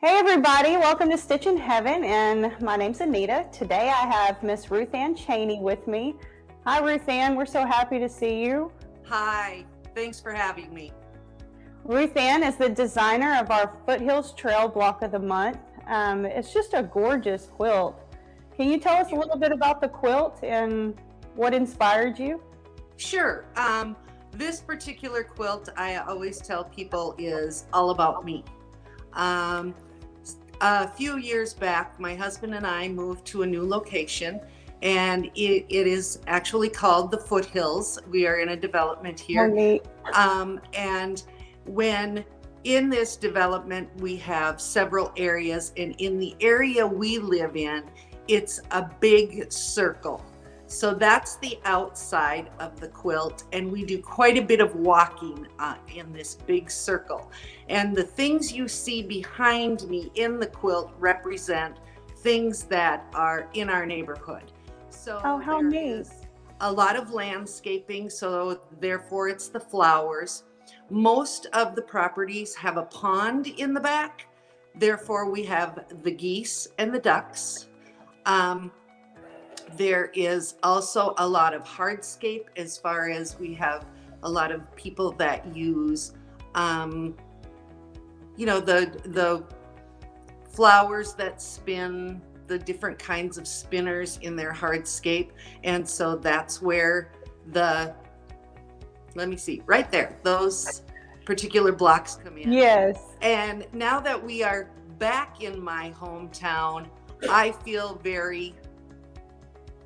Hey everybody, welcome to Stitchin' Heaven, and my name's Anita. Today I have Miss Ruth Anne Cheney with me. Hi Ruth Anne, we're so happy to see you. Hi, thanks for having me. Ruth Anne is the designer of our Foothills Trail Block of the Month. Um, it's just a gorgeous quilt. Can you tell us a little bit about the quilt and what inspired you? Sure. Um, this particular quilt, I always tell people, is all about me. Um, a few years back, my husband and I moved to a new location, and it, it is actually called the Foothills. We are in a development here. Um, and when in this development, we have several areas, and in the area we live in, it's a big circle. So that's the outside of the quilt, and we do quite a bit of walking uh, in this big circle. And the things you see behind me in the quilt represent things that are in our neighborhood. So oh, how neat! A lot of landscaping, so therefore it's the flowers. Most of the properties have a pond in the back, therefore we have the geese and the ducks. Um, there is also a lot of hardscape as far as we have a lot of people that use, um, you know, the the flowers that spin the different kinds of spinners in their hardscape, and so that's where the let me see right there those particular blocks come in. Yes. And now that we are back in my hometown, I feel very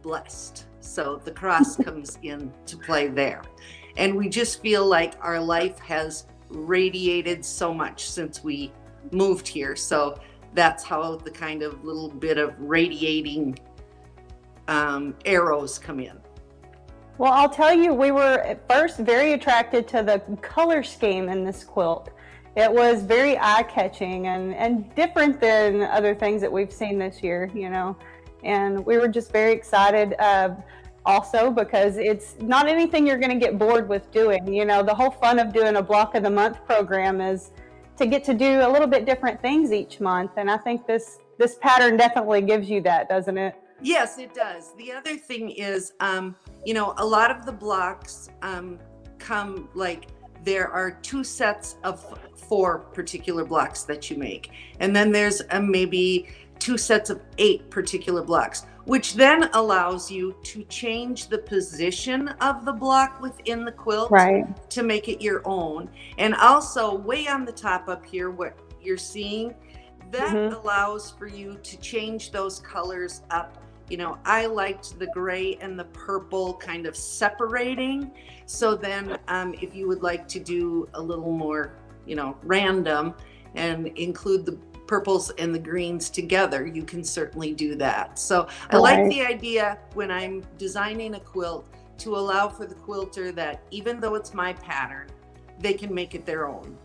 blessed. So the cross comes into play there. And we just feel like our life has radiated so much since we moved here. So that's how the kind of little bit of radiating um, arrows come in. Well, I'll tell you, we were at first very attracted to the color scheme in this quilt. It was very eye catching and, and different than other things that we've seen this year, you know and we were just very excited uh, also because it's not anything you're going to get bored with doing you know? The whole fun of doing a block of the month program is to get to do a little bit different things each month and i think this this pattern definitely gives you that doesn't it? Yes it does. The other thing is um, you know a lot of the blocks um, come like there are two sets of four particular blocks that you make. And then there's a maybe two sets of eight particular blocks, which then allows you to change the position of the block within the quilt right. to make it your own. And also, way on the top up here, what you're seeing, that mm-hmm. allows for you to change those colors up. You know, I liked the gray and the purple kind of separating. So then, um, if you would like to do a little more, you know, random and include the purples and the greens together, you can certainly do that. So I like the idea when I'm designing a quilt to allow for the quilter that even though it's my pattern, they can make it their own.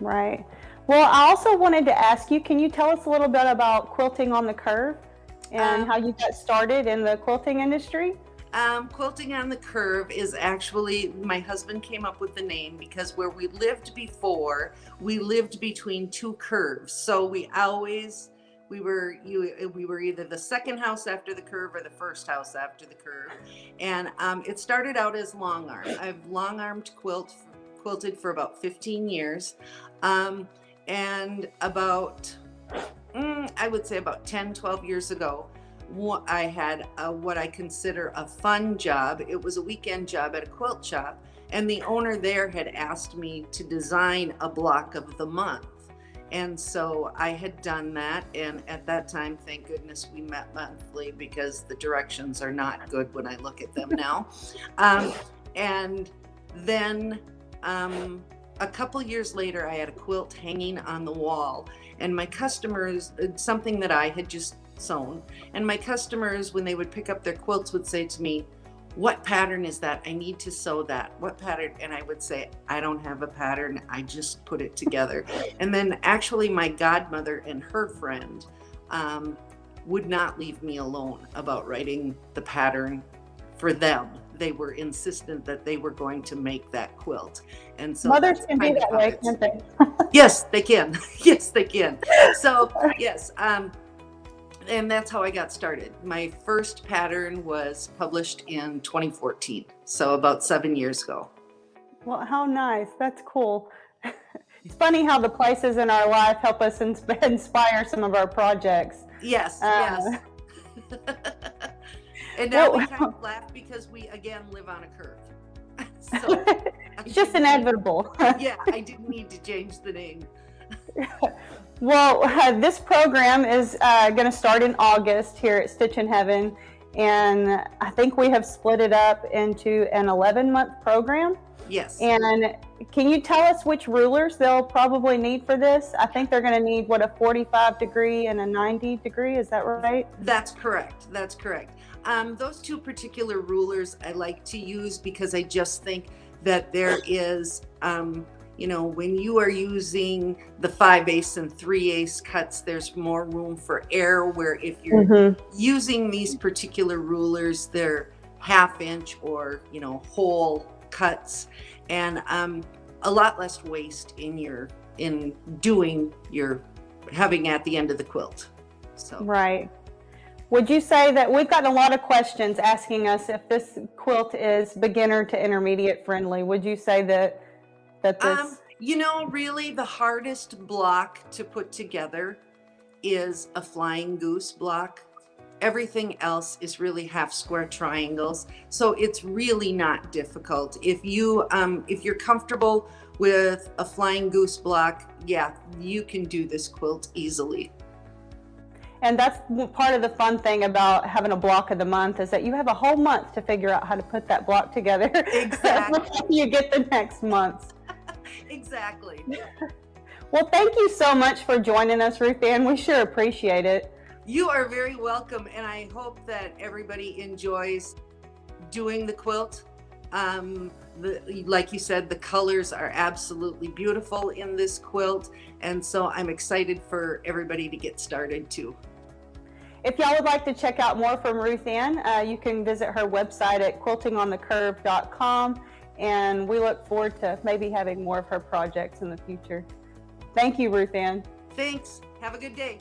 Right. Well, I also wanted to ask you, can you tell us a little bit about quilting on the curve and um, how you got started in the quilting industry? Um, quilting on the curve is actually my husband came up with the name because where we lived before, we lived between two curves. So we always we were you we were either the second house after the curve or the first house after the curve, and um, it started out as long arm. I've long armed quilt quilted for about 15 years, um, and about mm, I would say about 10, 12 years ago. I had a, what I consider a fun job. It was a weekend job at a quilt shop, and the owner there had asked me to design a block of the month. And so I had done that. And at that time, thank goodness we met monthly because the directions are not good when I look at them now. um, and then um, a couple years later, I had a quilt hanging on the wall. And my customers, something that I had just sewn. And my customers, when they would pick up their quilts, would say to me, What pattern is that? I need to sew that. What pattern? And I would say, I don't have a pattern. I just put it together. And then actually, my godmother and her friend um, would not leave me alone about writing the pattern for them. they were insistent that they were going to make that quilt. And so mothers can be that way, can't they? Yes, they can. yes, they can. So, yes, um, and that's how I got started. My first pattern was published in 2014, so about seven years ago. Well, how nice. That's cool. It's funny how the places in our life help us inspire some of our projects. Yes, Uh, yes. and now we kind of laugh because we again live on a curve. so it's just inevitable. Yeah, I didn't need to change the name. Well, uh, this program is uh, going to start in August here at Stitchin' Heaven, and I think we have split it up into an 11 month program. Yes. And can you tell us which rulers they'll probably need for this? I think they're going to need what a 45 degree and a 90 degree. Is that right? That's correct. That's correct. Um, those two particular rulers I like to use because I just think that there is, um, you know, when you are using the five ace and three ace cuts, there's more room for error. Where if you're Mm-hmm. using these particular rulers, they're half inch or you know whole cuts, and um, a lot less waste in your in doing your having at the end of the quilt. So. Right. Would you say that we've gotten a lot of questions asking us if this quilt is beginner to intermediate friendly? Would you say that that this? Um, you know, really, the hardest block to put together is a flying goose block. Everything else is really half square triangles, so it's really not difficult. If you um, if you're comfortable with a flying goose block, yeah, you can do this quilt easily. And that's part of the fun thing about having a block of the month is that you have a whole month to figure out how to put that block together. Exactly. you get the next month. Exactly. Well, thank you so much for joining us, Ruth Anne. We sure appreciate it. You are very welcome, and I hope that everybody enjoys doing the quilt. Um, the, like you said, the colors are absolutely beautiful in this quilt, and so I'm excited for everybody to get started too. If y'all would like to check out more from Ruth Anne, uh, you can visit her website at quiltingonthecurve.com. And we look forward to maybe having more of her projects in the future. Thank you, Ruth Anne. Thanks. Have a good day.